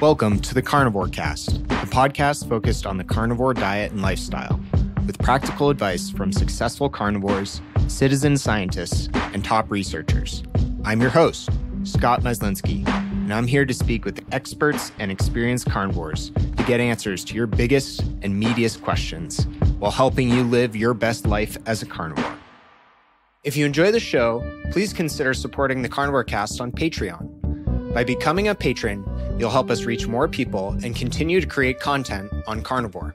Welcome to the Carnivore Cast, the podcast focused on the carnivore diet and lifestyle, with practical advice from successful carnivores, citizen scientists, and top researchers. I'm your host, Scott Myslinski, and I'm here to speak with experts and experienced carnivores to get answers to your biggest and meatiest questions while helping you live your best life as a carnivore. If you enjoy the show, please consider supporting the Carnivore Cast on Patreon. By becoming a patron, you'll help us reach more people and continue to create content on carnivore.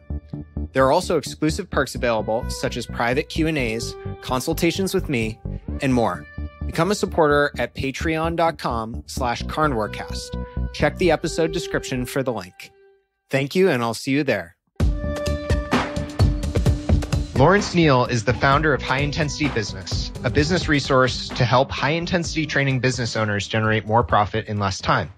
There are also exclusive perks available, such as private Q&As, consultations with me, and more. Become a supporter at patreon.com slash carnivorecast. Check the episode description for the link. Thank you, and I'll see you there. Lawrence Neal is the founder of High Intensity Business, a business resource to help high intensity training business owners generate more profit in less time.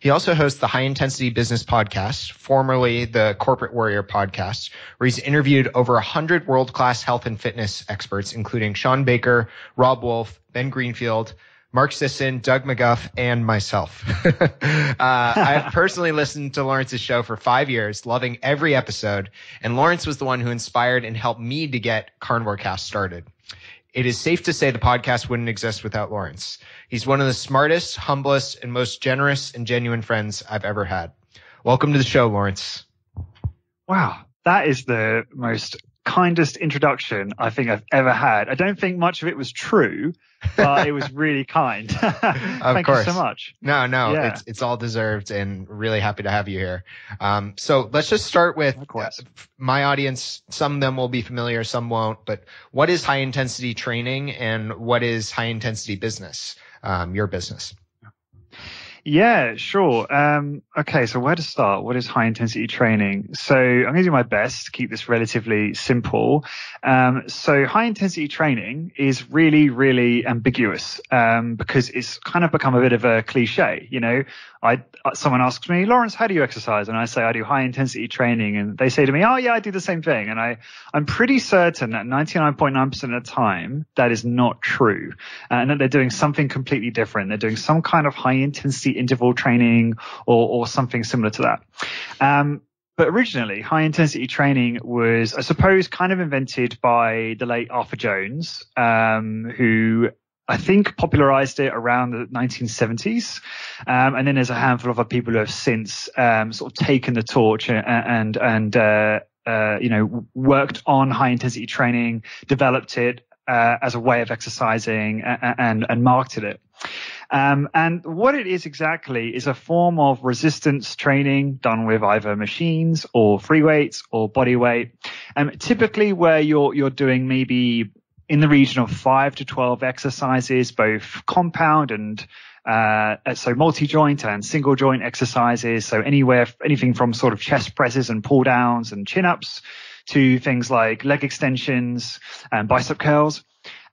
He also hosts the High Intensity Business Podcast, formerly the Corporate Warrior Podcast, where he's interviewed over 100 world class health and fitness experts, including Shawn Baker, Robb Wolf, Ben Greenfield, Mark Sisson, Doug McGuff, and myself. uh, I've personally listened to Lawrence's show for five years, loving every episode, and Lawrence was the one who inspired and helped me to get Carnivore Cast started. It is safe to say the podcast wouldn't exist without Lawrence. He's one of the smartest, humblest, and most generous and genuine friends I've ever had. Welcome to the show, Lawrence. Wow, that is the most kindest introduction I think I've ever had. I don't think much of it was true, but it was really kind. Thank course. you so much. No, no, yeah. it's it's all deserved, and really happy to have you here. Um, so let's just start with uh, my audience. Some of them will be familiar, some won't. But what is high intensity training, and what is high intensity business? Um, your business. Yeah, sure. Um, okay, so where to start? What is high intensity training? So I'm going to do my best to keep this relatively simple. Um, so high intensity training is really, really ambiguous um, because it's kind of become a bit of a cliche. You know, I uh, someone asks me, Lawrence, how do you exercise? And I say I do high intensity training, and they say to me, Oh yeah, I do the same thing. And I I'm pretty certain that 99.9% of the time that is not true, and that they're doing something completely different. They're doing some kind of high intensity interval training or or something similar to that. Um, but originally, high intensity training was, I suppose, kind of invented by the late Arthur Jones, um, who I think popularized it around the 1970s. Um, and then there's a handful of other people who have since um, sort of taken the torch and, and, and uh, uh, you know, worked on high intensity training, developed it uh, as a way of exercising and, and, and marketed it. Um, and what it is exactly is a form of resistance training done with either machines or free weights or body weight. Um, typically where you're, you're doing maybe in the region of five to 12 exercises, both compound and uh, so multi-joint and single joint exercises. So anywhere, anything from sort of chest presses and pull downs and chin ups to things like leg extensions and bicep curls.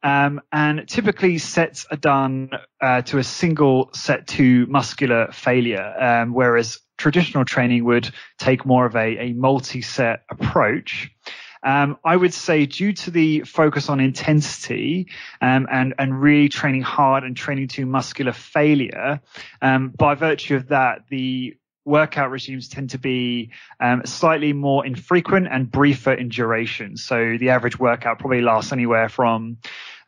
Um, and typically sets are done uh, to a single set to muscular failure, um, whereas traditional training would take more of a, a multi-set approach. Um, I would say due to the focus on intensity um, and and really training hard and training to muscular failure, um, by virtue of that, the workout regimes tend to be um, slightly more infrequent and briefer in duration. So the average workout probably lasts anywhere from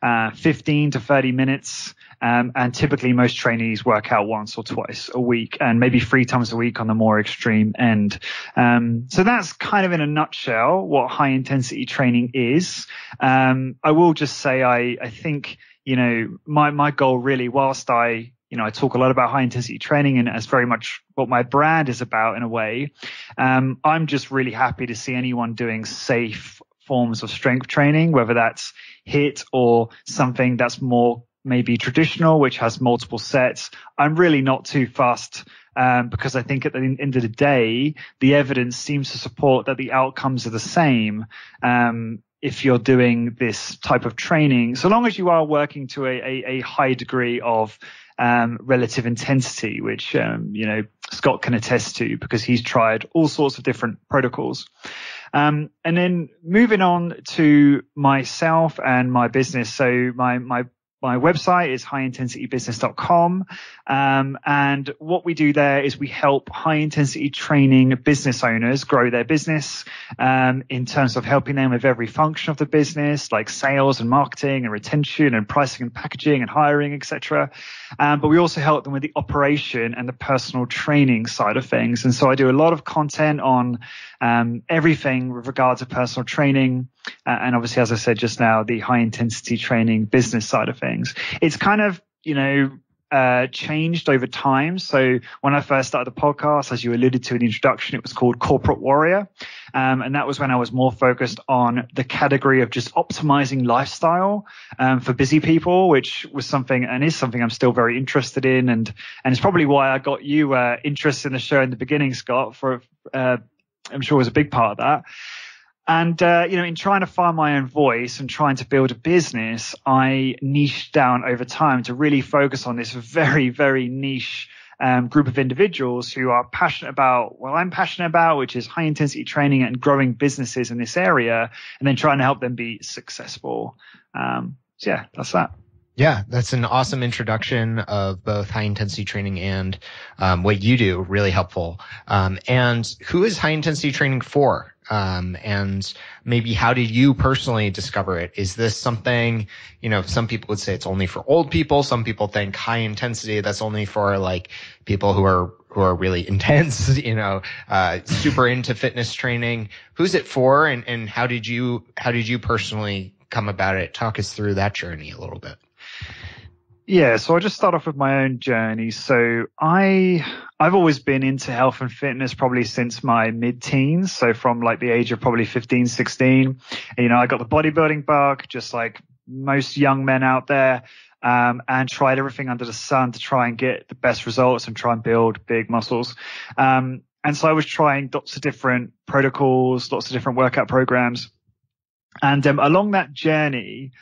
uh, 15 to 30 minutes. Um, and typically most trainees work out once or twice a week and maybe three times a week on the more extreme end. Um, so that's kind of in a nutshell what high intensity training is. Um, I will just say I, I think, you know, my, my goal really, whilst I, you know, I talk a lot about high intensity training and that's very much what my brand is about in a way. Um, I'm just really happy to see anyone doing safe forms of strength training, whether that's HIT or something that's more maybe traditional, which has multiple sets. I'm really not too fast um, because I think at the end of the day, the evidence seems to support that the outcomes are the same. Um, if you're doing this type of training, so long as you are working to a, a, a high degree of um, relative intensity, which um, you know Scott can attest to because he's tried all sorts of different protocols. Um, and then moving on to myself and my business. So my my my website is highintensitybusiness.com. Um, and what we do there is we help high intensity training business owners grow their business, um, in terms of helping them with every function of the business, like sales and marketing and retention and pricing and packaging and hiring, etc. Um, but we also help them with the operation and the personal training side of things. And so I do a lot of content on, um, everything with regard to personal training. Uh, and obviously, as I said just now, the high intensity training business side of things. It's kind of, you know, uh, changed over time. So when I first started the podcast, as you alluded to in the introduction, it was called Corporate Warrior. Um, and that was when I was more focused on the category of just optimizing lifestyle um, for busy people, which was something and is something I'm still very interested in. And, and it's probably why I got you uh, interested in the show in the beginning, Scott, for uh, I'm sure was a big part of that. And, uh, you know, in trying to find my own voice and trying to build a business, I niched down over time to really focus on this very, very niche um, group of individuals who are passionate about what I'm passionate about, which is high intensity training and growing businesses in this area, and then trying to help them be successful. Um, so yeah, that's that. Yeah, that's an awesome introduction of both high intensity training and um, what you do. Really helpful. Um, and who is high intensity training for? Um, and maybe how did you personally discover it? Is this something, you know, some people would say it's only for old people. Some people think high intensity, that's only for like people who are, who are really intense, you know, uh, super into fitness training. Who's it for? And, and how did you, how did you personally come about it? Talk us through that journey a little bit. Yeah, so I'll just start off with my own journey. So I I've always been into health and fitness probably since my mid-teens. So from like the age of probably 15, 16. And, you know, I got the bodybuilding bug, just like most young men out there, um, and tried everything under the sun to try and get the best results and try and build big muscles. Um, and so I was trying lots of different protocols, lots of different workout programs. And um, along that journey,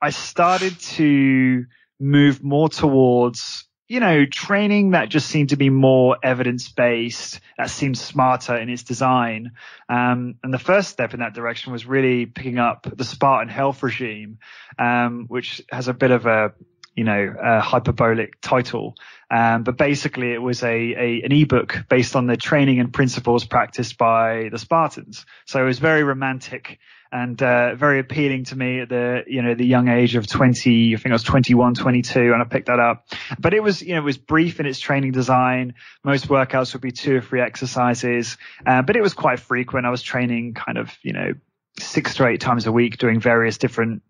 I started to move more towards you know, training that just seemed to be more evidence based, that seemed smarter in its design. Um, and the first step in that direction was really picking up the Spartan Health regime, um, which has a bit of a, you know, a hyperbolic title. Um, but basically it was a, a, an ebook based on the training and principles practiced by the Spartans. So it was very romantic and uh, very appealing to me at the you know the young age of 20 i think i was 21 22 and i picked that up. But it was you know it was brief in its training design. Most workouts would be two or three exercises uh, but it was quite frequent. I was training kind of you know six to eight times a week doing various different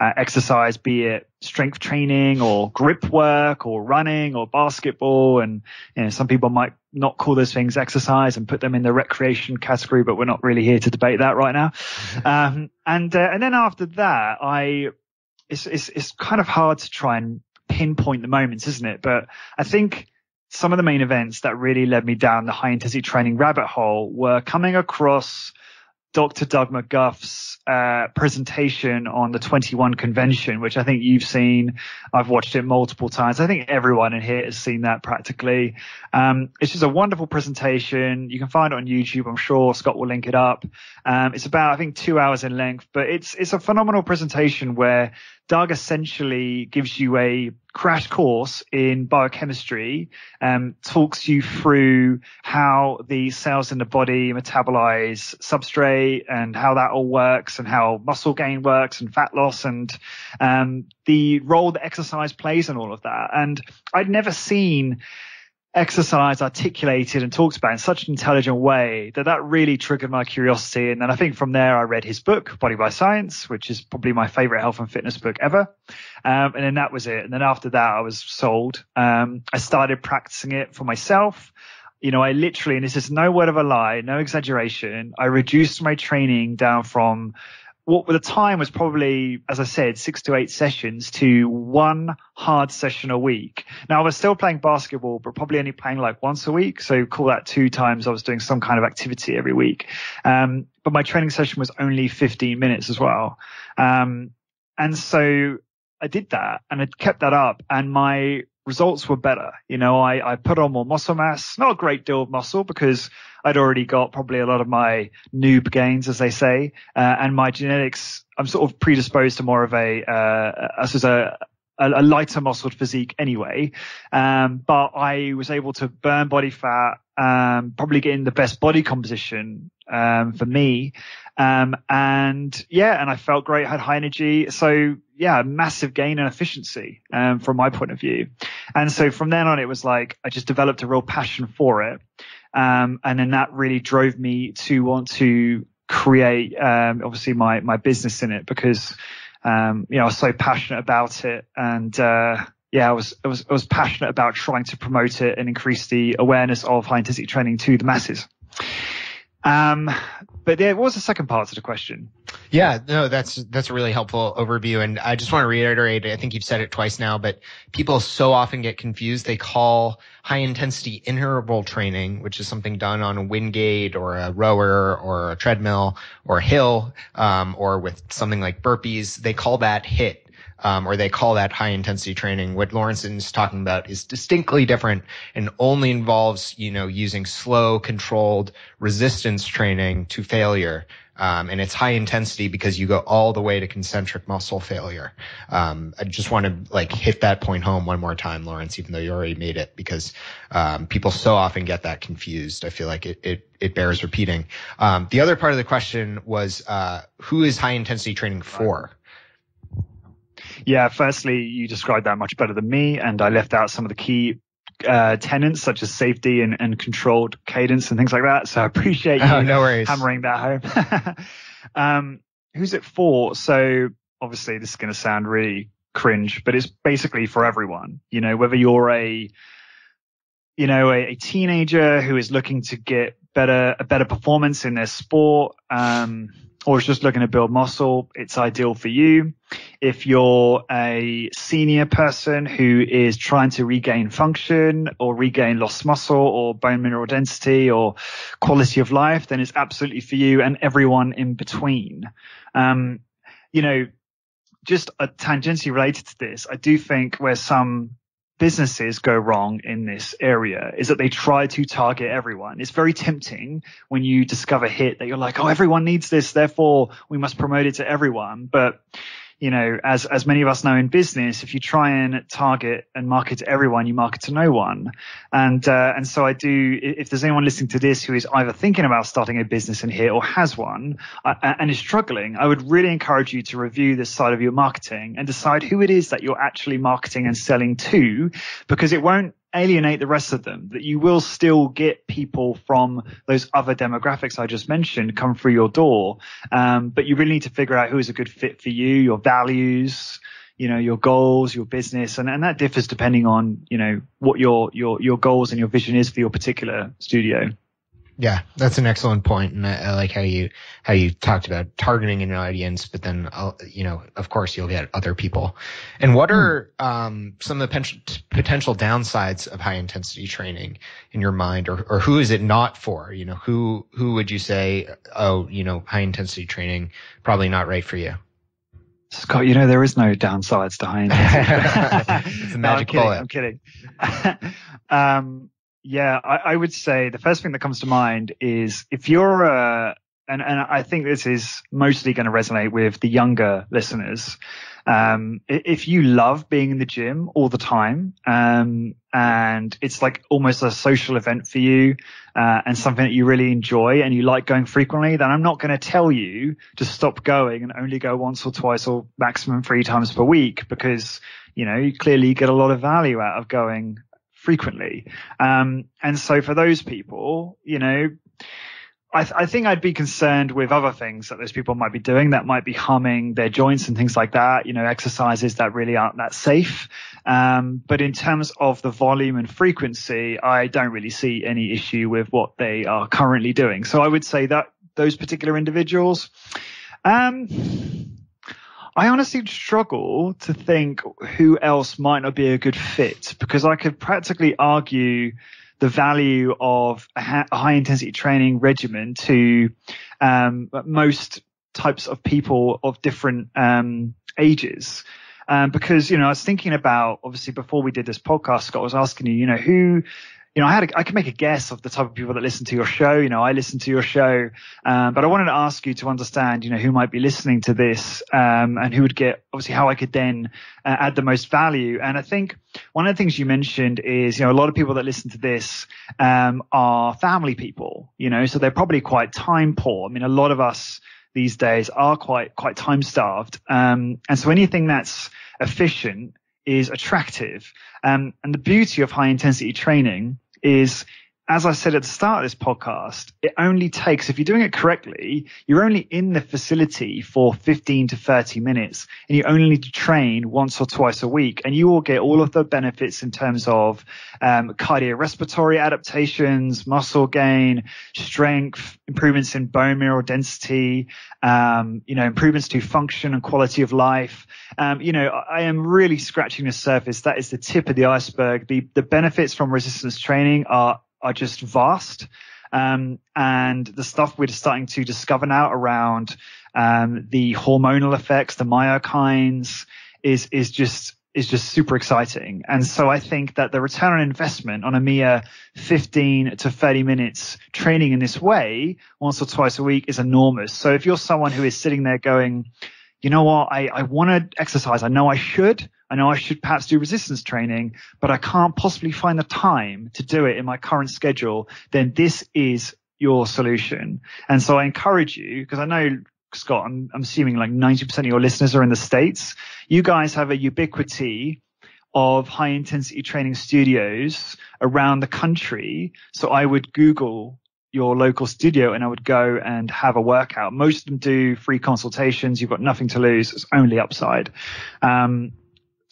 uh, exercise, be it strength training or grip work or running or basketball. And you know, some people might not call those things exercise and put them in the recreation category, but we're not really here to debate that right now. Um, and uh, and then after that, I it's, it's it's kind of hard to try and pinpoint the moments, isn't it? But I think some of the main events that really led me down the high intensity training rabbit hole were coming across Dr. Doug McGuff's uh, presentation on the 21 convention, which I think you've seen. I've watched it multiple times. I think everyone in here has seen that practically. Um, it's just a wonderful presentation. You can find it on YouTube. I'm sure Scott will link it up. Um, it's about, I think, two hours in length, but it's it's a phenomenal presentation where Doug essentially gives you a crash course in biochemistry, um, talks you through how the cells in the body metabolize substrate and how that all works and how muscle gain works and fat loss and um, the role that exercise plays in all of that. And I'd never seen exercise articulated and talked about in such an intelligent way that that really triggered my curiosity. And then I think from there, I read his book, Body by Science, which is probably my favorite health and fitness book ever. Um, and then that was it. And then after that, I was sold. Um, I started practicing it for myself. You know, I literally, and this is no word of a lie, no exaggeration, I reduced my training down from what the time was probably, as I said, six to eight sessions to one hard session a week. Now I was still playing basketball, but probably only playing like once a week. So call that two times. I was doing some kind of activity every week. Um, but my training session was only 15 minutes as well. Um, and so I did that and I kept that up and my results were better. You know, I, I put on more muscle mass, not a great deal of muscle because I'd already got probably a lot of my noob gains, as they say, uh, and my genetics. I'm sort of predisposed to more of a, uh, a a, a lighter muscled physique anyway. Um, but I was able to burn body fat, um, probably getting the best body composition, um, for me. Um, and yeah, and I felt great, had high energy. So yeah, massive gain in efficiency, um, from my point of view. And so from then on, it was like I just developed a real passion for it. Um, and then that really drove me to want to create, um, obviously my, my business in it because, um, you know, I was so passionate about it and, uh, yeah, I was, I was, I was passionate about trying to promote it and increase the awareness of high intensity training to the masses. Um, but what was the second part of the question? Yeah, no, that's that's a really helpful overview, and I just want to reiterate. I think you've said it twice now, but people so often get confused. They call high intensity interval training, which is something done on a Wingate or a rower or a treadmill or a hill, um, or with something like burpees. They call that hit. um, or they call that high intensity training. What Lawrence is talking about is distinctly different and only involves, you know, using slow, controlled resistance training to failure. Um, and it's high intensity because you go all the way to concentric muscle failure. Um, I just want to like hit that point home one more time, Lawrence, even though you already made it, because um, people so often get that confused. I feel like it it, it bears repeating. Um, the other part of the question was uh, who is high intensity training for? Yeah, firstly, you described that much better than me, and I left out some of the key uh, tenants such as safety and, and controlled cadence and things like that. So I appreciate you oh, no worries. hammering that home. um, who's it for? So obviously this is going to sound really cringe, but it's basically for everyone. You know, whether you're a you know a, a teenager who is looking to get better a better performance in their sport. Um, or is just looking to build muscle, it's ideal for you. If you're a senior person who is trying to regain function or regain lost muscle or bone mineral density or quality of life, then it's absolutely for you and everyone in between. Um, you know, just a tangentially related to this, I do think where some businesses go wrong in this area is that they try to target everyone. It's very tempting when you discover hit that you're like, oh, everyone needs this, therefore we must promote it to everyone. But you know, as as many of us know in business, if you try and target and market to everyone, you market to no one. And uh, and so I do. If there's anyone listening to this who is either thinking about starting a business in here or has one uh, and is struggling, I would really encourage you to review this side of your marketing and decide who it is that you're actually marketing and selling to, because it won't alienate the rest of them, that you will still get people from those other demographics I just mentioned come through your door. Um, but you really need to figure out who is a good fit for you, your values, you know, your goals, your business, and, and that differs depending on, you know, what your, your, your goals and your vision is for your particular studio. Yeah, that's an excellent point, and I, I, like how you how you talked about targeting an audience, but then uh, you know, of course, you'll get other people. And what are hmm. um, some of the potential potential downsides of high intensity training in your mind, or or who is it not for? You know, who who would you say, oh, you know, high intensity training probably not right for you? Scott, you know there is no downsides to high intensity. it's a magic no, I'm kidding, bullet. I'm kidding. um, yeah, I, I, would say the first thing that comes to mind is if you're a, and, and I think this is mostly going to resonate with the younger listeners. Um, if you love being in the gym all the time, um, and it's like almost a social event for you, uh, and something that you really enjoy and you like going frequently, then I'm not going to tell you to stop going and only go once or twice or maximum three times per week because, you know, you clearly get a lot of value out of going frequently. Um, and so for those people, you know, I, th- I, think I'd be concerned with other things that those people might be doing that might be harming their joints and things like that. You know, exercises that really aren't that safe. Um, but in terms of the volume and frequency, I don't really see any issue with what they are currently doing. So I would say that those particular individuals, um, I honestly struggle to think who else might not be a good fit because I could practically argue the value of a, high intensity training regimen to um, most types of people of different um, ages. Um, because, you know, I was thinking about obviously before we did this podcast, Scott was asking you, you know, who you know, I had, a, I can make a guess of the type of people that listen to your show. You know, I listen to your show, um, but I wanted to ask you to understand, you know, who might be listening to this, um, and who would get, obviously, how I could then uh, add the most value. And I think one of the things you mentioned is, you know, a lot of people that listen to this, um, are family people, you know, so they're probably quite time poor. I mean, a lot of us these days are quite, quite time starved. Um, and so anything that's efficient is attractive. Um, and the beauty of high intensity training is as I said at the start of this podcast, it only takes, if you're doing it correctly, you're only in the facility for 15 to 30 minutes and you only need to train once or twice a week and you will get all of the benefits in terms of um, cardiorespiratory adaptations, muscle gain, strength, improvements in bone mineral density, um, you know, improvements to function and quality of life. Um, you know, I am really scratching the surface. That is the tip of the iceberg. The, the benefits from resistance training are are just vast. Um, and the stuff we're starting to discover now around um, the hormonal effects, the myokines, is is just is just super exciting. And so I think that the return on investment on a mere 15 to 30 minutes training in this way, once or twice a week, is enormous. So if you're someone who is sitting there going, you know what, I, I want to exercise, I know I should, I know I should perhaps do resistance training, but I can't possibly find the time to do it in my current schedule, then this is your solution. And so I encourage you, because I know Scott, I'm, I'm assuming like 90% of your listeners are in the States. You guys have a ubiquity of high intensity training studios around the country. So I would Google your local studio and I would go and have a workout. Most of them do free consultations. You've got nothing to lose. It's only upside. Um,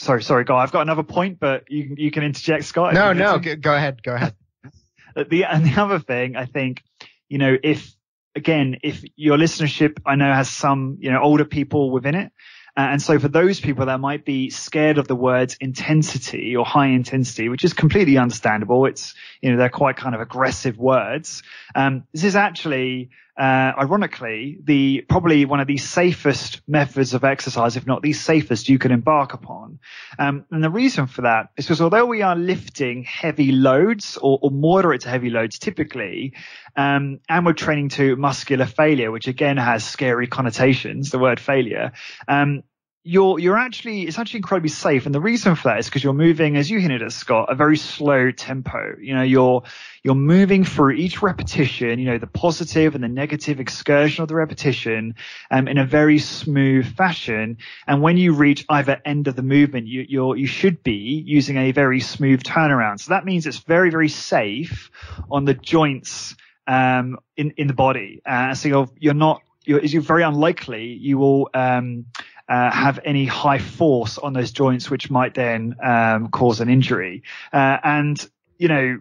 sorry, sorry, Guy. I've got another point, but you you can interject, Scott. No, no, go ahead, go ahead. the and the other thing, I think, you know, if again, if your listenership, I know, has some you know older people within it, uh, and so for those people that might be scared of the words intensity or high intensity, which is completely understandable, it's, you know, they're quite kind of aggressive words. Um, this is actually, uh, ironically, the, probably one of the safest methods of exercise, if not the safest you can embark upon. Um, and the reason for that is because although we are lifting heavy loads or, or moderate to heavy loads typically, um, and we're training to muscular failure, which again has scary connotations, the word failure. Um, you're you're actually it's actually incredibly safe. And the reason for that is because you're moving as you hinted at scott a very slow tempo. You know you're you're moving through each repetition you know the positive and the negative excursion of the repetition um, in a very smooth fashion. And when you reach either end of the movement you you're you should be using a very smooth turnaround. So that means it's very very safe on the joints um, in in the body. Uh, so you're you're not you're, you're very unlikely you will um, uh, have any high force on those joints, which might then um, cause an injury. Uh, and you know,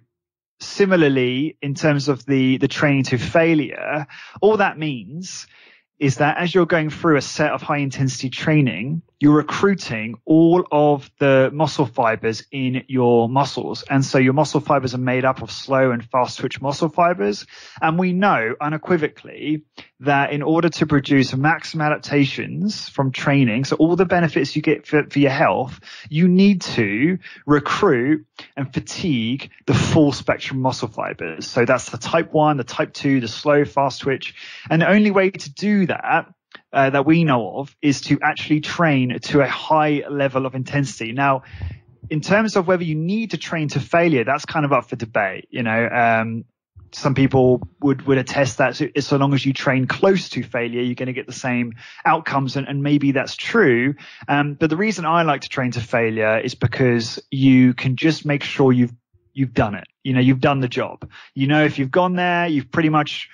similarly, in terms of the the training to failure, all that means is that as you're going through a set of high intensity training, you're recruiting all of the muscle fibers in your muscles. And so your muscle fibers are made up of slow and fast twitch muscle fibers. And we know unequivocally that in order to produce maximum adaptations from training, so all the benefits you get for, for your health, you need to recruit and fatigue the full spectrum muscle fibers. So that's the type one, the type two, the slow, fast twitch. And the only way to do that uh, that we know of is to actually train to a high level of intensity. Now, in terms of whether you need to train to failure, that's kind of up for debate. You know, um, some people would would attest that so, so, long as you train close to failure, you're going to get the same outcomes, and, and maybe that's true. Um, but the reason I like to train to failure is because you can just make sure you've you've done it. You know, you've done the job. You know, if you've gone there, you've pretty much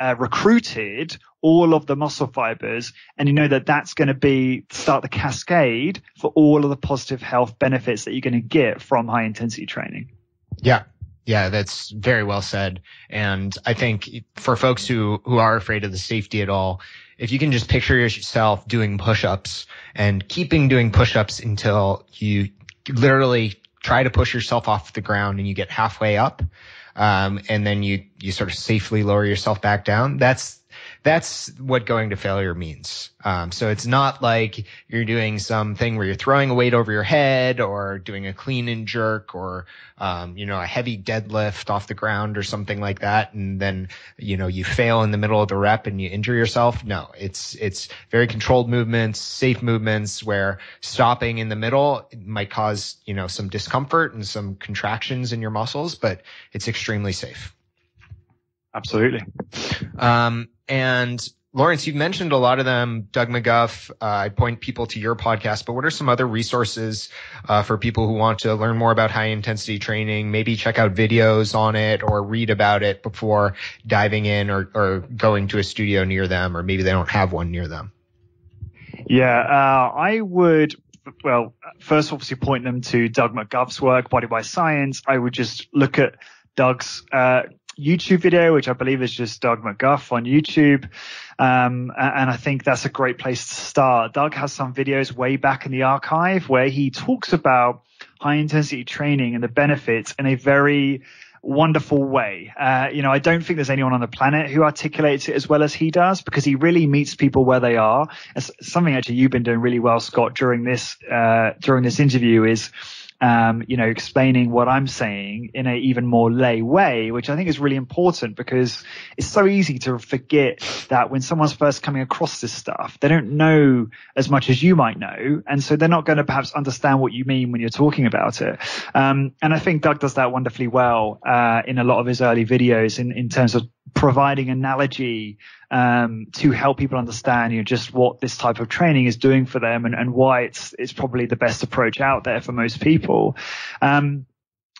uh, recruited all of the muscle fibers and you know that that's going to be start the cascade for all of the positive health benefits that you're going to get from high intensity training. Yeah. Yeah, that's very well said. And I think for folks who, who are afraid of the safety at all, if you can just picture yourself doing push-ups and keeping doing push-ups until you literally try to push yourself off the ground and you get halfway up, um, and then you, you sort of safely lower yourself back down. That's, that's what going to failure means. Um, so it's not like you're doing something where you're throwing a weight over your head or doing a clean and jerk or, um, you know, a heavy deadlift off the ground or something like that. And then, you know, you fail in the middle of the rep and you injure yourself. No, it's, it's very controlled movements, safe movements where stopping in the middle might cause, you know, some discomfort and some contractions in your muscles, but it's extremely safe. Absolutely. Um, and Lawrence, you've mentioned a lot of them. Doug McGuff, uh, I point people to your podcast, but what are some other resources uh, for people who want to learn more about high intensity training? Maybe check out videos on it or read about it before diving in or, or going to a studio near them, or maybe they don't have one near them. Yeah, uh, I would well, first obviously point them to Doug McGuff's work, Body by Science. I would just look at Doug's uh, YouTube video, which I believe is just Doug McGuff on YouTube. Um, and I think that's a great place to start. Doug has some videos way back in the archive where he talks about high intensity training and the benefits in a very wonderful way. Uh, you know, I don't think there's anyone on the planet who articulates it as well as he does because he really meets people where they are. It's something actually you've been doing really well, Scott, during this uh, during this interview is um, you know, explaining what I'm saying in an even more lay way, which I think is really important because it's so easy to forget that when someone's first coming across this stuff, they don't know as much as you might know. And so they're not going to perhaps understand what you mean when you're talking about it. Um, and I think Doug does that wonderfully well, uh, in a lot of his early videos in, in terms of providing analogy um, to help people understand you know, just what this type of training is doing for them and, and why it's it's probably the best approach out there for most people. Um,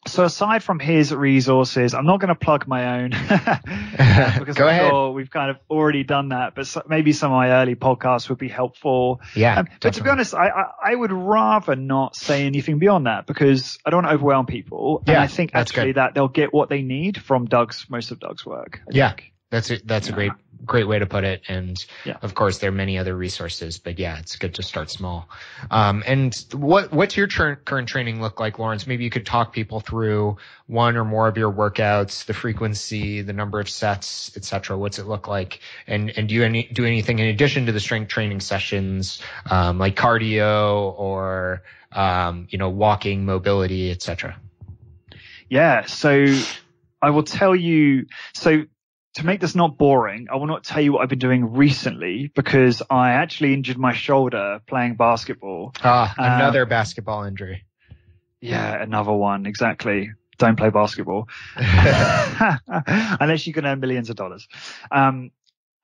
so aside from his resources, I'm not going to plug my own because Go I'm ahead. sure we've kind of already done that. But so, maybe some of my early podcasts would be helpful. Yeah. Um, but to be honest, I, I, I would rather not say anything beyond that because I don't want to overwhelm people. Yeah, and I think actually good. that they'll get what they need from Doug's most of Doug's work. I Yeah. think. That's a, that's a great great way to put it. And Yeah. of course, there are many other resources, but yeah, it's good to start small. Um, and what what's your current training look like, Lawrence? Maybe you could talk people through one or more of your workouts, the frequency, the number of sets, etc. What's it look like? And and do you any do anything in addition to the strength training sessions, um, like cardio or um, you know walking, mobility, etc. Yeah. So I will tell you. So to make this not boring, I will not tell you what I've been doing recently because I actually injured my shoulder playing basketball. Ah, Um, another basketball injury. Yeah, another one. Exactly. Don't play basketball unless you can earn millions of dollars. Um,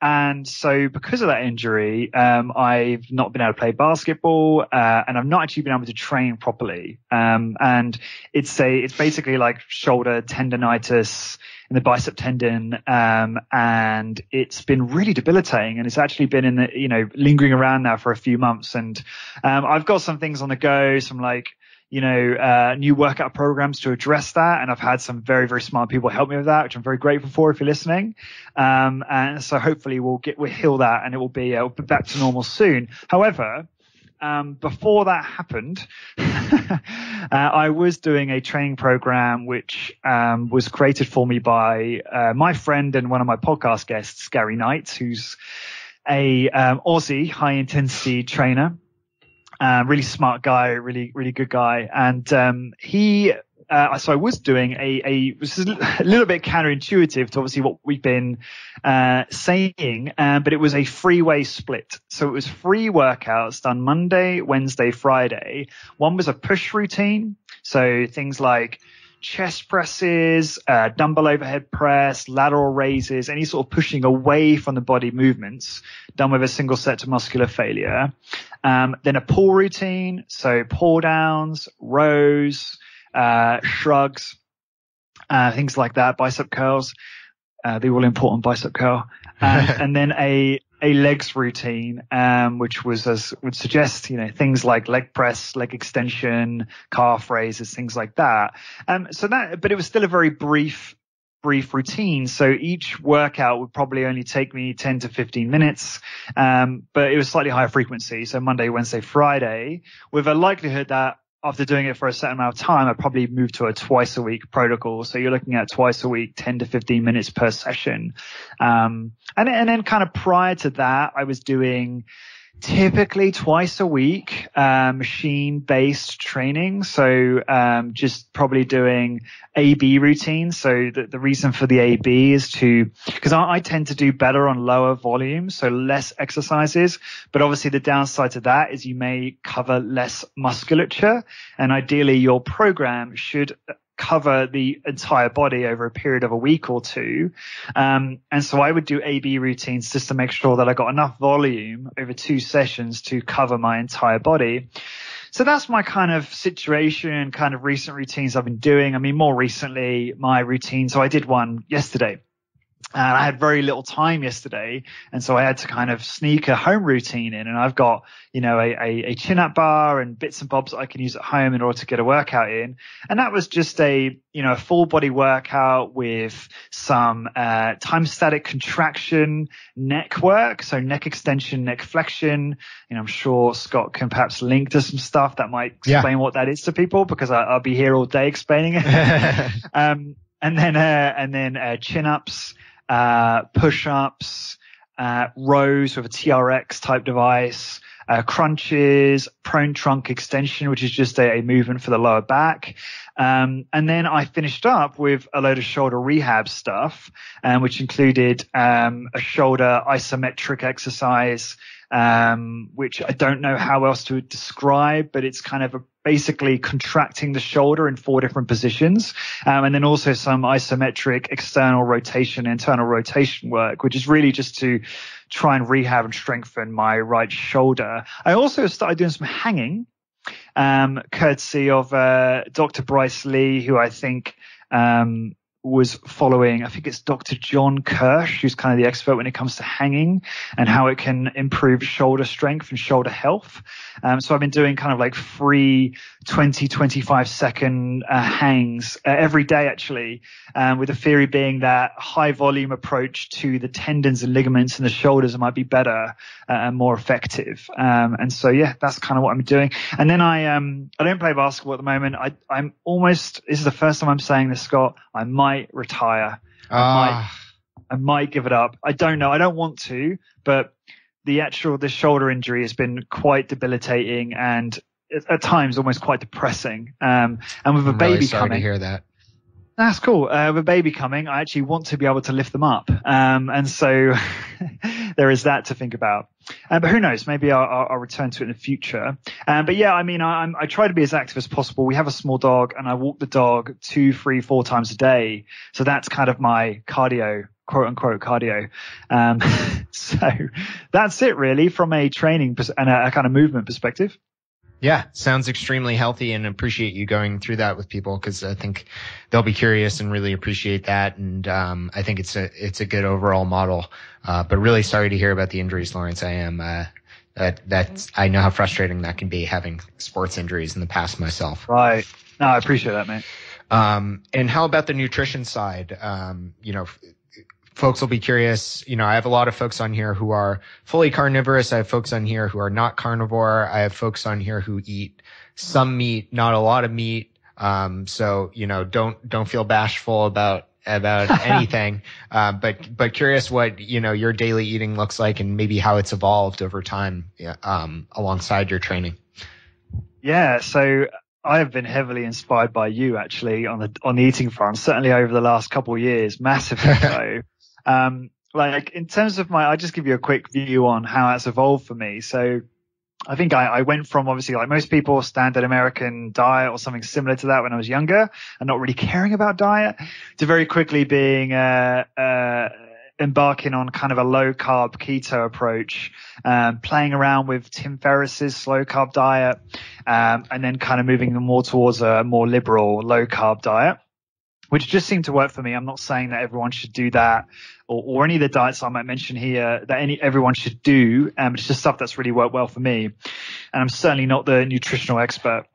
and so because of that injury, um, I've not been able to play basketball, uh, and I've not actually been able to train properly. Um, and it's a, it's basically like shoulder tendonitis in the bicep tendon. Um, and it's been really debilitating and it's actually been in the, you know, lingering around now for a few months. And, um, I've got some things on the go, some like, you know, uh, new workout programs to address that. And I've had some very, very smart people help me with that, which I'm very grateful for if you're listening. Um, and so hopefully we'll get, we'll heal that and it will be, uh, back to normal soon. However, um, before that happened, uh, I was doing a training program which um, was created for me by uh, my friend and one of my podcast guests, Gary Knight, who's a um, Aussie high intensity trainer. Uh, really smart guy, really, really good guy. And, um, he, uh, so I was doing a, a, is a little bit counterintuitive to obviously what we've been, uh, saying, um, but it was a freeway split. So it was free workouts done Monday, Wednesday, Friday. One was a push routine. So things like, chest presses, uh, dumbbell overhead press, lateral raises, any sort of pushing away from the body movements done with a single set to muscular failure. Um, then a pull routine, so pull downs, rows, uh, shrugs, uh, things like that, bicep curls, uh, the all important bicep curl, um, and then a a legs routine, um, which was as would suggest, you know, things like leg press, leg extension, calf raises, things like that. Um, so that, but it was still a very brief, brief routine. So each workout would probably only take me 10 to 15 minutes. Um, but it was slightly higher frequency. So Monday, Wednesday, Friday with a likelihood that after doing it for a certain amount of time, I probably moved to a twice a week protocol. So you're looking at twice a week, 10 to 15 minutes per session. Um, and, and then kind of prior to that, I was doing typically twice a week, uh, machine based training. So, um, just probably doing AB routines. So the, the reason for the AB is to, because I, I, tend to do better on lower volumes, so less exercises. But obviously the downside to that is you may cover less musculature and ideally your program should cover the entire body over a period of a week or two. Um, and so I would do AB routines just to make sure that I got enough volume over two sessions to cover my entire body. So that's my kind of situation, kind of recent routines I've been doing. I mean, more recently, my routine. So I did one yesterday and I had very little time yesterday, and so I had to kind of sneak a home routine in. And I've got, you know, a, a, a chin up bar and bits and bobs that I can use at home in order to get a workout in. And that was just a, you know, a full body workout with some uh, time static contraction, neck work, so neck extension, neck flexion. You know, I'm sure Scott can perhaps link to some stuff that might explain yeah. what that is to people because I, will be here all day explaining it. um, and then, uh, and then uh, chin ups uh, push-ups, uh, rows with a TRX type device, uh, crunches, prone trunk extension, which is just a, a movement for the lower back. Um, and then I finished up with a load of shoulder rehab stuff, um, which included um, a shoulder isometric exercise, um, which I don't know how else to describe, but it's kind of a, basically contracting the shoulder in four different positions. Um, and then also some isometric external rotation, internal rotation work, which is really just to try and rehab and strengthen my right shoulder. I also started doing some hanging, um, courtesy of, uh, Dr. Bryce Lee, who I think, um, was following, I think it's Dr. John Kirsch, who's kind of the expert when it comes to hanging and how it can improve shoulder strength and shoulder health. Um, so I've been doing kind of like free 20, 25 second uh, hangs uh, every day actually, um, with the theory being that high volume approach to the tendons and ligaments in the shoulders might be better uh, and more effective. Um, and so yeah, that's kind of what I'm doing. And then I, um, I don't play basketball at the moment. I, I'm almost, this is the first time I'm saying this, Scott. I might retire. I might, ah. I might give it up. I don't know. I don't want to, but the actual the shoulder injury has been quite debilitating and at times almost quite depressing. Um, and with a I'm baby really sorry coming, to hear that. That's cool. Uh, with a baby coming, I actually want to be able to lift them up. Um, and so there is that to think about. Uh, but who knows? Maybe I'll, I'll, return to it in the future. Um, but yeah, I mean, I, I, try to be as active as possible. We have a small dog and I walk the dog two, three, four times a day. So that's kind of my cardio, quote unquote cardio. Um, so that's it really from a training and a, a kind of movement perspective. Yeah, sounds extremely healthy and appreciate you going through that with people because I think they'll be curious and really appreciate that. And um, I think it's a it's a good overall model. Uh, but really sorry to hear about the injuries, Lawrence. I am uh, that that's I know how frustrating that can be having sports injuries in the past myself. Right. No, I appreciate that, man. Um, and how about the nutrition side? Um, you know, folks will be curious. You know, I have a lot of folks on here who are fully carnivorous. I have folks on here who are not carnivore. I have folks on here who eat some meat, not a lot of meat. Um, so, you know, don't, don't feel bashful about, about anything. Uh, but, but curious what, you know, your daily eating looks like and maybe how it's evolved over time, um, alongside your training. Yeah. So I have been heavily inspired by you actually on the on the eating front, certainly over the last couple of years, massively so. Um, like in terms of my, I'll just give you a quick view on how that's evolved for me. So I think I, I, went from obviously like most people standard American diet or something similar to that when I was younger and not really caring about diet to very quickly being, uh, uh, embarking on kind of a low carb keto approach, um, playing around with Tim Ferriss's slow carb diet, um, and then kind of moving more towards a more liberal low carb diet which just seemed to work for me. I'm not saying that everyone should do that or, or any of the diets I might mention here that any everyone should do. Um, it's just stuff that's really worked well for me. And I'm certainly not the nutritional expert.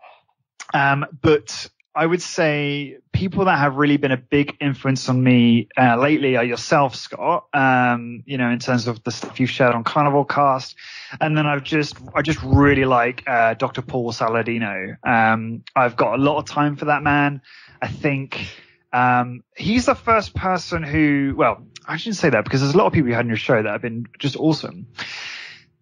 Um, but I would say people that have really been a big influence on me uh, lately are yourself, Scott. Um, you know, in terms of the stuff you've shared on Carnivore Cast, and then I've just I just really like uh, Dr. Paul Saladino. Um, I've got a lot of time for that man. I think um, he's the first person who, well, I shouldn't say that because there's a lot of people you had on your show that have been just awesome.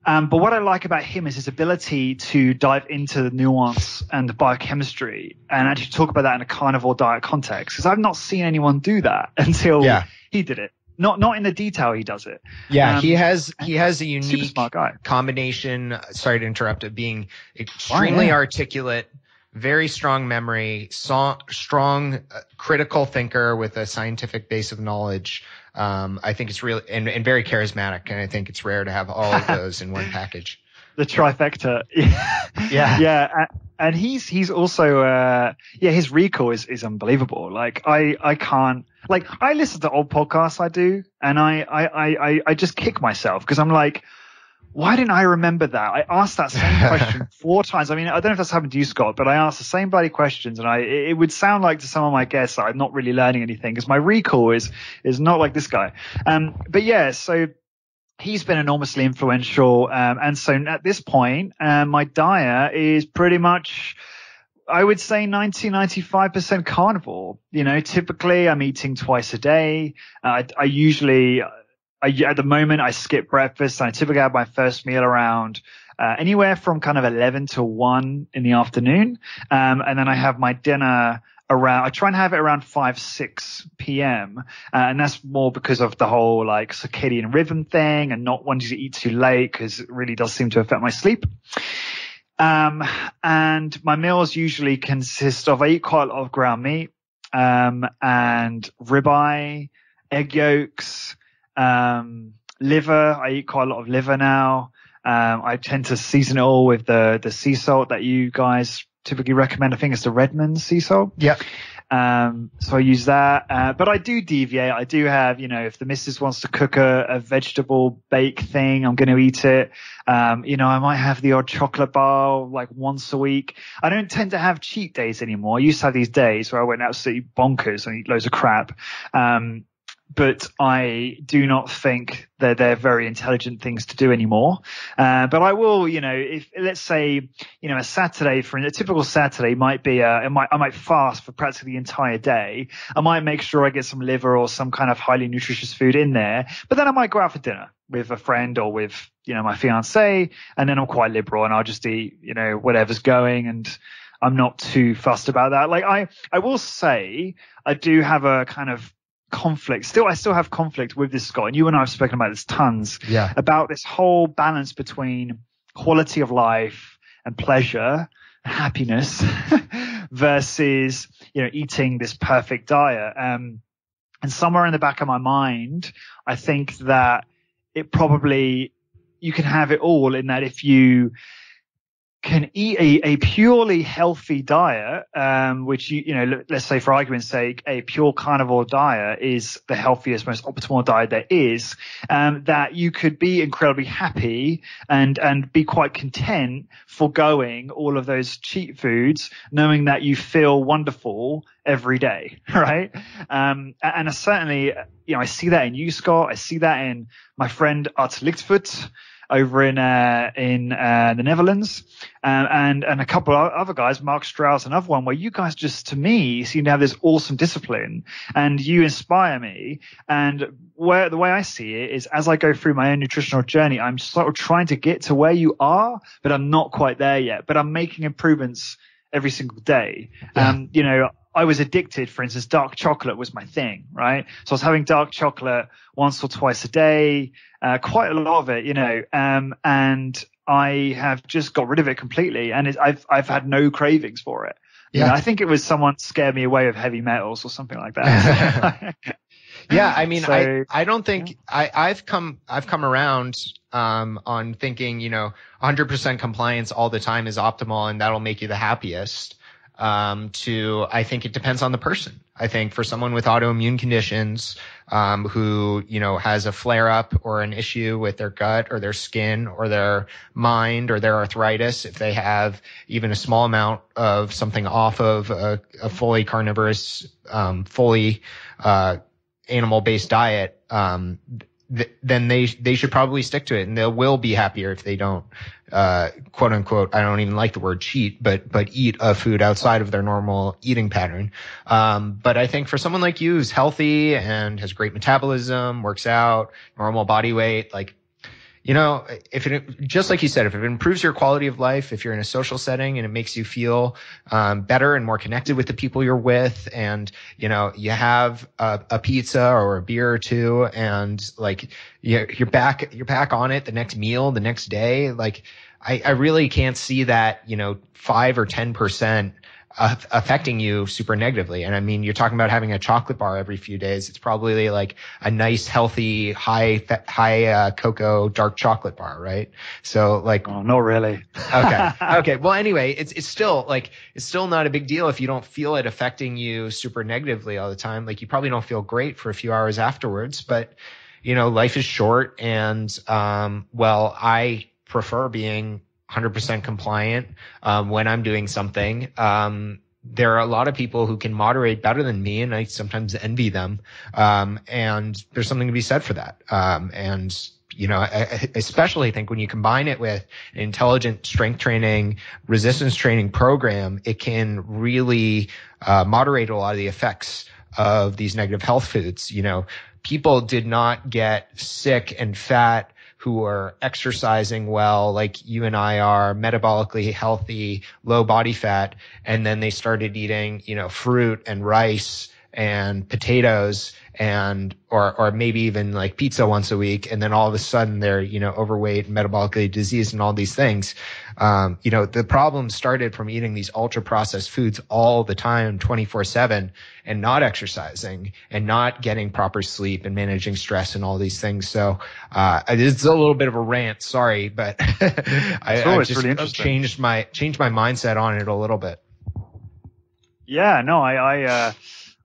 Um, but what I like about him is his ability to dive into the nuance and the biochemistry and actually talk about that in a carnivore diet context. Because I've not seen anyone do that until yeah. he did it. Not not in the detail he does it. Yeah, um, he has he has a unique combination. Sorry to interrupt. It being extremely oh, yeah. articulate, very strong memory, so, strong uh, critical thinker with a scientific base of knowledge. Um, I think it's really and, and, very charismatic, and I think it's rare to have all of those in one package. The trifecta, yeah, yeah, and he's he's also uh, yeah, his recall is is unbelievable. Like I I can't like I listen to old podcasts I do, and I I I I just kick myself because I'm like why didn't I remember that? I asked that same question four times. I mean, I don't know if that's happened to you, Scott, but I asked the same bloody questions, and I it would sound like to some of my guests that I'm not really learning anything because my recall is is not like this guy. Um, but yeah, so he's been enormously influential, um, and so at this point, um, my diet is pretty much. I would say 90, 95% carnivore. You know, typically I'm eating twice a day. Uh, I, I usually, I, at the moment, I skip breakfast. I typically have my first meal around uh, anywhere from kind of 11 to 1 in the afternoon. Um, and then I have my dinner around, I try and have it around 5, 6 p.m. Uh, and that's more because of the whole like circadian rhythm thing and not wanting to eat too late because it really does seem to affect my sleep. Um, and my meals usually consist of, I eat quite a lot of ground meat, um, and ribeye, egg yolks, um, liver, I eat quite a lot of liver now. Um, I tend to season it all with the, the sea salt that you guys typically recommend. I think it's the Redmond sea salt. Yep. Um, so I use that. Uh, but I do deviate. I do have, you know, if the missus wants to cook a, a vegetable bake thing, I'm going to eat it. Um, you know, I might have the odd chocolate bar like once a week. I don't tend to have cheat days anymore. I used to have these days where I went absolutely bonkers and eat loads of crap. Um, but I do not think that they're very intelligent things to do anymore. Uh, but I will, you know, if let's say, you know, a Saturday for a typical Saturday might be, a, I might, I might fast for practically the entire day. I might make sure I get some liver or some kind of highly nutritious food in there, but then I might go out for dinner with a friend or with, you know, my fiance, and then I'm quite liberal and I'll just eat, you know, whatever's going and. I'm not too fussed about that. Like I, I will say I do have a kind of conflict. Still, I still have conflict with this, Scott. And you and I have spoken about this tons. Yeah. About this whole balance between quality of life and pleasure, happiness, versus you know eating this perfect diet. Um, and somewhere in the back of my mind, I think that it probably you can have it all in that if you can eat a, a purely healthy diet, um, which you, you know, let's say for argument's sake, a pure carnivore diet is the healthiest, most optimal diet there is, um, that you could be incredibly happy and, and be quite content foregoing all of those cheat foods, knowing that you feel wonderful every day, right? Um, and certainly, you know, I see that in you, Scott. I see that in my friend Art Lichtfoot over in uh, in uh, the Netherlands, uh, and and a couple of other guys, Mark Strauss, another one, where you guys just to me seem to have this awesome discipline, and you inspire me. And where the way I see it is, as I go through my own nutritional journey, I'm sort of trying to get to where you are, but I'm not quite there yet. But I'm making improvements every single day. Yeah. Um, you know, I was addicted, for instance, dark chocolate was my thing, right? So I was having dark chocolate once or twice a day, uh, quite a lot of it, you know, um, and I have just got rid of it completely and it, I've, I've had no cravings for it. Yeah. You know, I think it was someone scared me away with heavy metals or something like that. yeah. I mean, so, I, I don't think yeah. I, I've come, I've come around, um, on thinking, you know, 100% compliance all the time is optimal and that'll make you the happiest um, to I think it depends on the person. I think for someone with autoimmune conditions, um, who, you know, has a flare up or an issue with their gut or their skin or their mind or their arthritis, if they have even a small amount of something off of a, a fully carnivorous, um, fully, uh, animal based diet, um, th- then they they should probably stick to it, and they will be happier if they don't, uh, quote unquote. I don't even like the word cheat, but but eat a food outside of their normal eating pattern. Um, but I think for someone like you who's healthy and has great metabolism, works out, normal body weight, like you know, if it, just like you said, if it improves your quality of life, if you're in a social setting and it makes you feel um, better and more connected with the people you're with, and you know, you have a, a pizza or a beer or two, and like you're, you're back, you're back on it the next meal, the next day, like. I, I really can't see that, you know, five or 10% affecting you super negatively. And I mean, you're talking about having a chocolate bar every few days. It's probably like a nice, healthy, high, high uh, cocoa dark chocolate bar, right? So like, oh, not really. okay, okay. Well, anyway, it's it's still like it's still not a big deal if you don't feel it affecting you super negatively all the time. Like you probably don't feel great for a few hours afterwards, but you know, life is short, and um, well, I prefer being 100% compliant um, when I'm doing something. Um, there are a lot of people who can moderate better than me, and I sometimes envy them. Um, and there's something to be said for that. Um, and you know, I, especially think when you combine it with an intelligent strength training, resistance training program, it can really uh, moderate a lot of the effects of these negative health foods. You know, people did not get sick and fat who are exercising well, like you and I are, metabolically healthy, low body fat, and then they started eating, you know, fruit and rice and potatoes and or or maybe even like pizza once a week and then all of a sudden they're you know overweight metabolically diseased and all these things. Um, you know the problem started from eating these ultra processed foods all the time 24 7 and not exercising and not getting proper sleep and managing stress and all these things. So uh, it's a little bit of a rant sorry but I, I just really changed my changed my mindset on it a little bit. Yeah no i i uh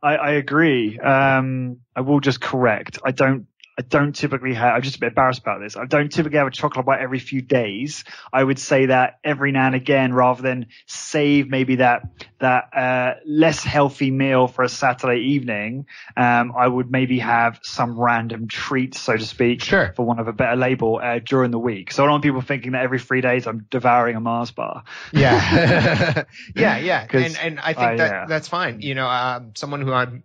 I, I agree. Um, I will just correct. I don't I don't typically have, I'm just a bit embarrassed about this. I don't typically have a chocolate bar every few days. I would say that every now and again, rather than save maybe that, that, uh, less healthy meal for a Saturday evening, um, I would maybe have some random treat, so to speak, sure. for one of a better label, uh, during the week. So I don't want people thinking that every three days I'm devouring a Mars bar. Yeah. yeah. Yeah. And, and I think that yeah. that's fine. You know, um, someone who I'm,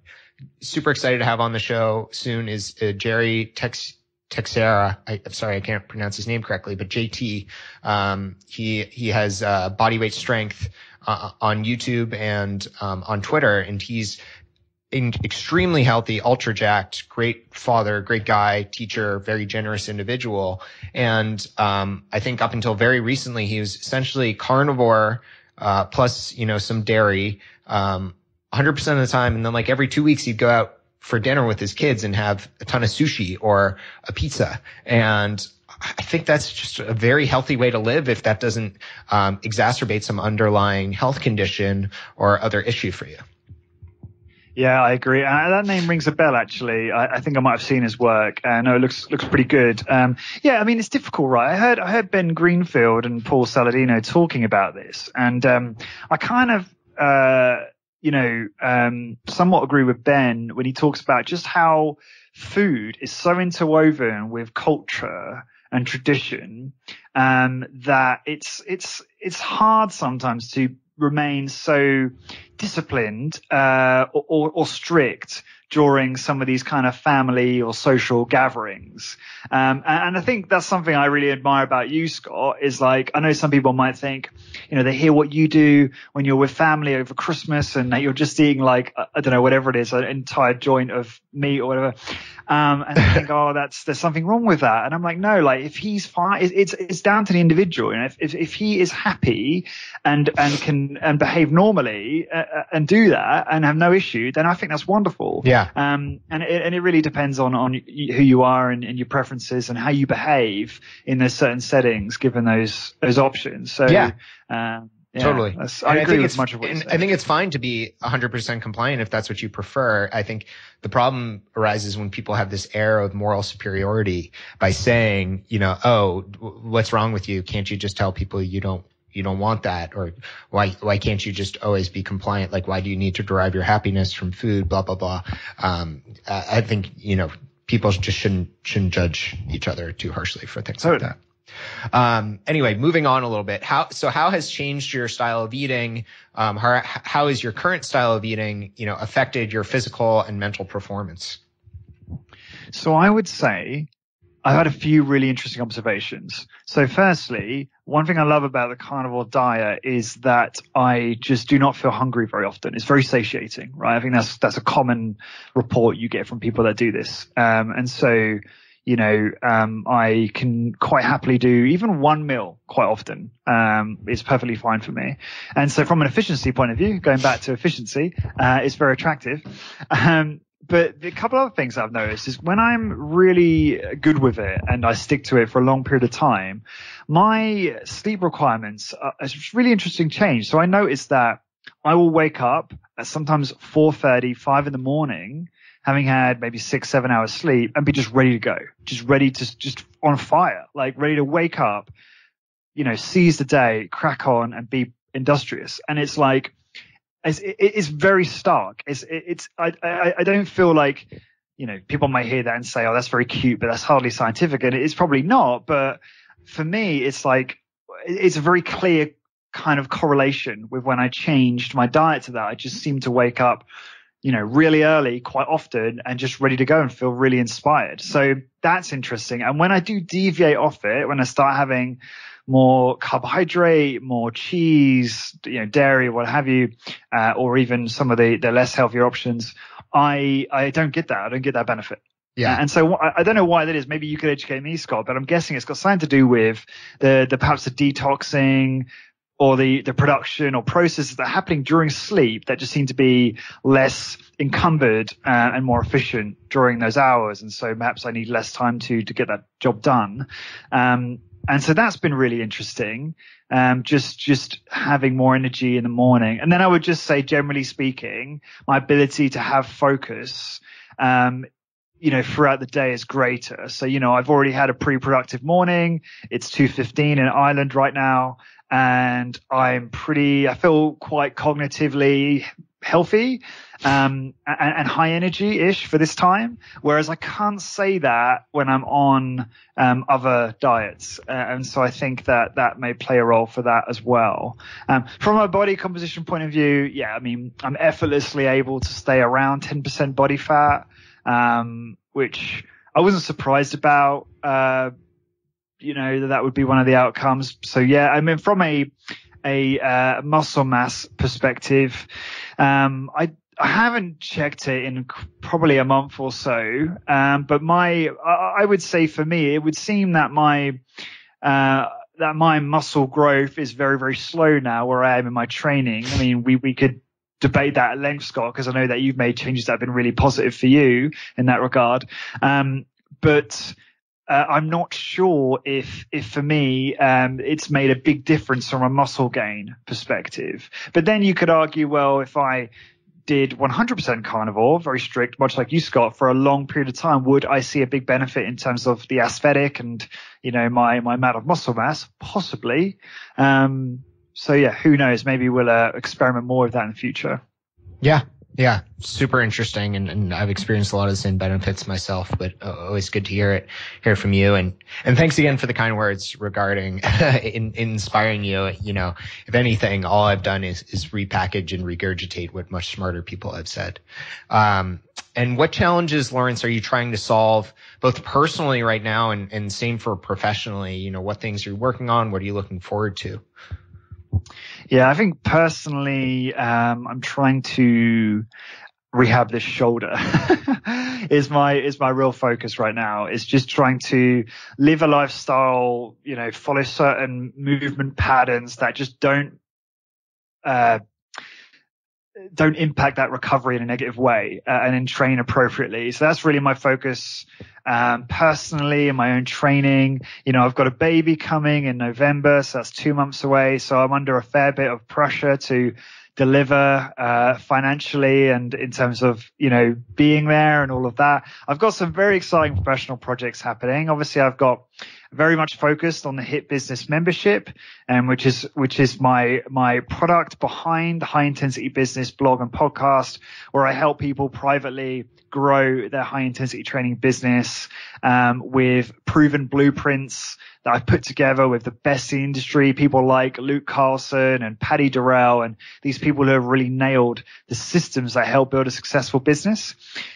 super excited to have on the show soon is uh, Jerry Tex Teixeira. I, am sorry, I can't pronounce his name correctly, but JT. Um, he he has uh, body weight strength uh, on YouTube and um, on Twitter, and he's in, extremely healthy, ultra jacked, great father, great guy, teacher, very generous individual. And um, I think up until very recently, he was essentially carnivore uh, plus you know some dairy. Um, 100% of the time. And then like every two weeks, he'd go out for dinner with his kids and have a ton of sushi or a pizza. And I think that's just a very healthy way to live if that doesn't um, exacerbate some underlying health condition or other issue for you. Yeah, I agree. Uh, that name rings a bell. Actually, I, I, think I might have seen his work. Uh, no, it looks looks pretty good. Um, yeah, I mean it's difficult, right? I heard I heard Ben Greenfield and Paul Saladino talking about this, and um, I kind of uh, you know, um, somewhat agree with Ben when he talks about just how food is so interwoven with culture and tradition um, that it's it's it's hard sometimes to remain so disciplined uh, or, or, strict during some of these kind of family or social gatherings. Um, and, and, I think that's something I really admire about you, Scott, is like, I know some people might think, you know, they hear what you do when you're with family over Christmas and that you're just eating like, I don't know, whatever it is, an entire joint of meat or whatever. Um, and they think, oh, that's, there's something wrong with that. And I'm like, no, like if he's fine, it's, it's down to the individual. And if, if, if he is happy and, and can, and behave normally uh, uh and do that and have no issue, then I think that's wonderful. Yeah. Yeah. Um, and it, and it really depends on, on who you are and, and your preferences and how you behave in those certain settings given those, those options. So, yeah. Um, Yeah, totally. I agree I with much of what I think it's fine to be 100% compliant if that's what you prefer. I think the problem arises when people have this air of moral superiority by saying, you know, oh, what's wrong with you? Can't you just tell people you don't you don't want that or why why can't you just always be compliant like why do you need to derive your happiness from food blah blah blah um, I, think you know people just shouldn't shouldn't judge each other too harshly for things like that um, anyway, moving on a little bit. How so? How has changed your style of eating? Um, how how has your current style of eating, you know, affected your physical and mental performance? So I would say I've had a few really interesting observations. So firstly, one thing I love about the carnivore diet is that I just do not feel hungry very often. It's very satiating, right? I think that's that's a common report you get from people that do this. Um, and so you know, um, I can quite happily do even one meal quite often. Um, is perfectly fine for me. And so from an efficiency point of view, going back to efficiency, uh, it's very attractive. Um, but a couple other things I've noticed is when I'm really good with it and I stick to it for a long period of time, my sleep requirements are a really interesting change. So I noticed that I will wake up at sometimes 4:30, 5 in the morning, having had maybe six, seven hours sleep and be just ready to go, just ready to just on fire, like ready to wake up, you know, seize the day, crack on and be industrious. And it's like, it's, it's very stark. It's, it's, I, I, I don't feel like, you know, people might hear that and say, oh, that's very cute, but that's hardly scientific. And it's probably not. But for me, it's like, it's a very clear kind of correlation with when I changed my diet to that. I just seemed to wake up you know, really early quite often and just ready to go and feel really inspired. So that's interesting. And when I do deviate off it, when I start having more carbohydrate, more cheese, you know, dairy, what have you, uh, or even some of the, the less healthier options, I, I don't get that. I don't get that benefit. Yeah. And so I don't know why that is. Maybe you could educate me, Scott, but I'm guessing it's got something to do with the, the perhaps the detoxing, or the, the production or processes that are happening during sleep that just seem to be less encumbered uh, and more efficient during those hours. And so perhaps I need less time to, to get that job done. Um, and so that's been really interesting. Um, just, just having more energy in the morning. And then I would just say, generally speaking, my ability to have focus, um, you know, throughout the day is greater. So, you know, I've already had a pre-productive morning. It's 2.15 in Ireland right now and I'm pretty, I feel quite cognitively healthy um, and, and, high energy ish for this time. Whereas I can't say that when I'm on um, other diets, uh, and so I think that that may play a role for that as well. Um, from a body composition point of view, yeah, I mean I'm effortlessly able to stay around 10% body fat, um, which I wasn't surprised about. Uh, you know that that would be one of the outcomes. So yeah, I mean from a a uh, muscle mass perspective, um, I I haven't checked it in probably a month or so, um, but my I, I, would say for me it would seem that my uh, that my muscle growth is very very slow now where I am in my training. I mean we we could debate that at length, Scott, because I know that you've made changes that have been really positive for you in that regard. Um, but uh, I'm not sure if, if for me, um, it's made a big difference from a muscle gain perspective. But then you could argue, well, if I did 100% carnivore, very strict, much like you, Scott, for a long period of time, would I see a big benefit in terms of the aesthetic and, you know, my, my amount of muscle mass? Possibly. Um, so yeah, who knows? Maybe we'll uh, experiment more with that in the future. Yeah, yeah, super interesting, and, and I've experienced a lot of the same benefits myself. But uh, always good to hear it, hear from you, and and thanks again for the kind words regarding in, inspiring you. You know, if anything, all I've done is is repackage and regurgitate what much smarter people have said. Um, and what challenges, Lawrence, are you trying to solve both personally right now, and and same for professionally? You know, what things are you working on? What are you looking forward to? Yeah, I think personally, um, I'm trying to rehab this shoulder. Is my is my real focus right now. Is just trying to live a lifestyle you know follow certain movement patterns that just don't uh don't impact that recovery in a negative way uh, and then train appropriately. So that's really my focus um, personally in my own training. You know, I've got a baby coming in November, so that's two months away. So I'm under a fair bit of pressure to deliver uh, financially and in terms of you know being there and all of that. I've got some very exciting professional projects happening. Obviously, I've got very much focused on the HIT business membership and um, which is which is my my product behind the high intensity business blog and podcast where i help people privately grow their high intensity training business um, with proven blueprints that I've put together with the best industry, people like Luke Carlson and Paddy Durrell and these people who have really nailed the systems that help build a successful business.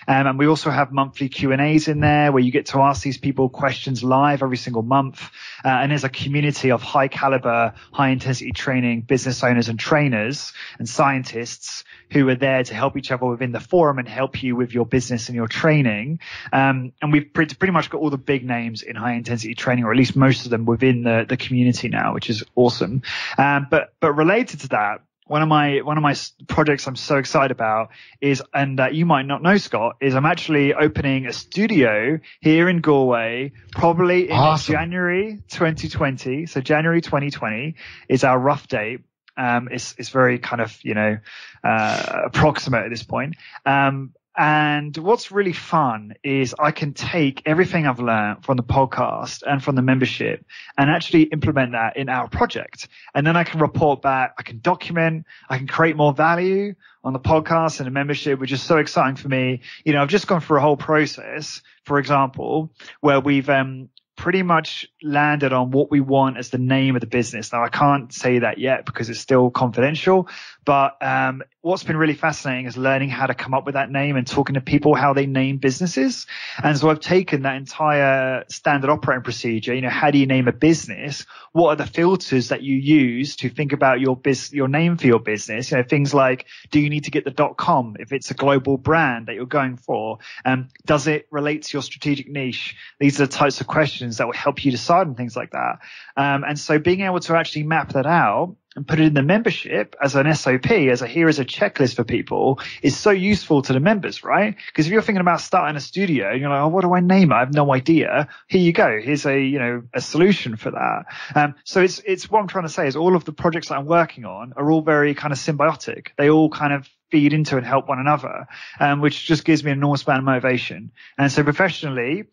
Um, and we also have monthly Q and A's in there where you get to ask these people questions live every single month. Uh, and there's a community of high caliber, high intensity training business owners and trainers and scientists who are there to help each other within the forum and help you with your business and your training. Um, and we've pretty much got all the big names in high intensity training, or at least most of them within the, the community now, which is awesome. Um, but, but related to that, one of my one of my projects I'm so excited about is, and uh, you might not know, Scott, is I'm actually opening a studio here in Galway, probably in awesome. January 2020. So January 2020 is our rough date. Um, it's it's very kind of you know uh, approximate at this point. Um, and what's really fun is I can take everything I've learned from the podcast and from the membership and actually implement that in our project. And then I can report back, I can document, I can create more value on the podcast and the membership, which is so exciting for me. You know, I've just gone through a whole process, for example, where we've um, pretty much landed on what we want as the name of the business. Now I can't say that yet because it's still confidential, but um, what's been really fascinating is learning how to come up with that name and talking to people how they name businesses. And so I've taken that entire standard operating procedure. You know, how do you name a business? What are the filters that you use to think about your biz, your name for your business? You know, things like, do you need to get the dot com if it's a global brand that you're going for? Um, does it relate to your strategic niche? These are the types of questions that will help you decide on things like that. Um, and so being able to actually map that out and put it in the membership as an SOP, as a here is a checklist for people, is so useful to the members, right? Because if you're thinking about starting a studio, and you're like, oh, what do I name it? I have no idea. Here you go. Here's a you know a solution for that. Um, so it's it's what I'm trying to say is all of the projects that I'm working on are all very kind of symbiotic. They all kind of feed into and help one another, um, which just gives me an enormous amount of motivation. And so professionally,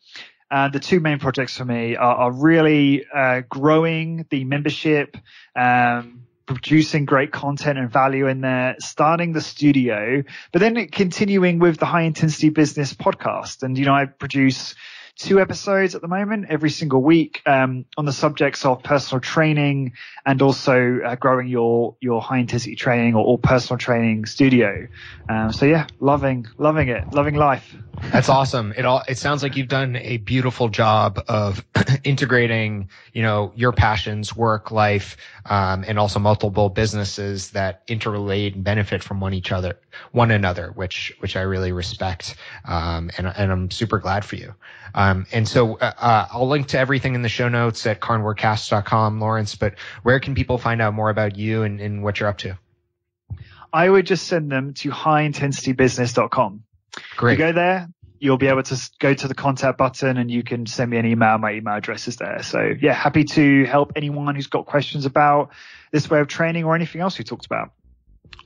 uh, the two main projects for me are, are really uh, growing the membership, um, producing great content and value in there, starting the studio, but then continuing with the high intensity business podcast. And, you know, I produce two episodes at the moment every single week um, on the subjects of personal training and also uh, growing your your high intensity training or, or personal training studio. Um, so yeah, loving loving it, loving life. That's awesome. It all it sounds like you've done a beautiful job of integrating, you know, your passions, work, life, um, and also multiple businesses that interrelate and benefit from one each other, one another, which which I really respect, um, and and I'm super glad for you. Um, and so uh, uh, I'll link to everything in the show notes at carnivorecast.com, Lawrence. But where can people find out more about you and, and what you're up to? I would just send them to highintensitybusiness.com. Great. You go there, you'll be able to go to the contact button and you can send me an email. My email address is there. So yeah, happy to help anyone who's got questions about this way of training or anything else we talked about.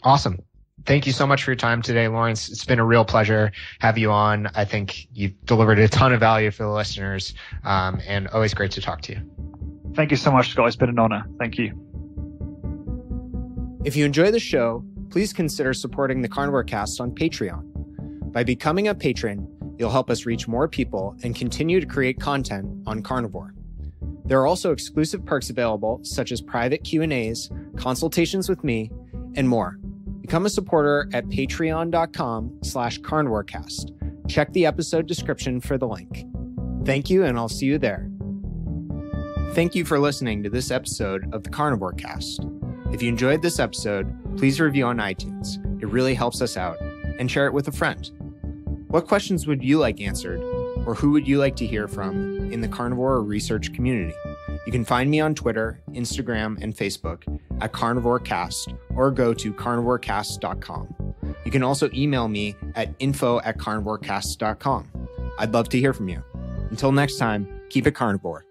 Awesome thank you so much for your time today, Lawrence. It's been a real pleasure have you on. I think you've delivered a ton of value for the listeners, um, and always great to talk to you. Thank you so much, Scott. It's been an honor. Thank you. If you enjoy the show, please consider supporting the Carnivore Cast on Patreon. By becoming a patron, you'll help us reach more people and continue to create content on carnivore. There are also exclusive perks available, such as private Q&As, consultations with me, and more. Become a supporter at patreon.com slash carnivorecast. Check the episode description for the link. Thank you, and I'll see you there. Thank you for listening to this episode of the Carnivore Cast. If you enjoyed this episode, please review on iTunes. It really helps us out. And share it with a friend. What questions would you like answered, or who would you like to hear from in the carnivore research community? You can find me on Twitter, Instagram, and Facebook at CarnivoreCast or go to carnivorecast.com. You can also email me at info at carnivorecast.com. I'd love to hear from you. Until next time, keep it carnivore.